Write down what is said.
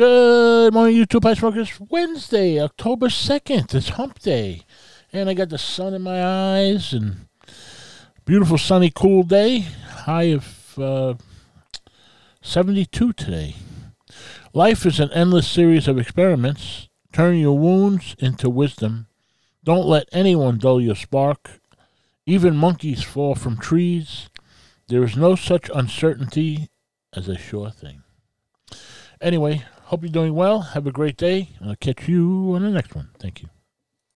Good morning, YouTube Pie Smokers. Wednesday, October 2nd. It's hump day. And I got the sun in my eyes and beautiful sunny, cool day. High of uh, 72 today. Life is an endless series of experiments. Turn your wounds into wisdom. Don't let anyone dull your spark. Even monkeys fall from trees. There is no such uncertainty as a sure thing. Anyway, Hope you're doing well. Have a great day. I'll catch you on the next one. Thank you.